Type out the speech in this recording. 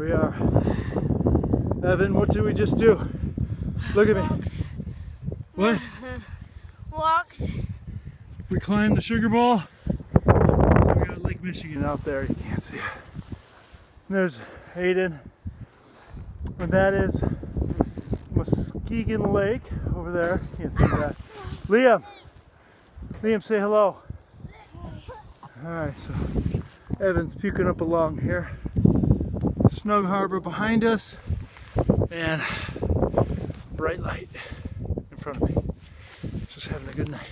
we are. Evan, what did we just do? Look at me. What? Walked. We climbed the sugar bowl. So we got Lake Michigan out there. You can't see it. There's Hayden. And that is Muskegon Lake over there. Can't see that. Liam. Liam, say hello. Alright, so Evan's puking up along here. Snug Harbor behind us. And bright light in front of me. Just having a good night.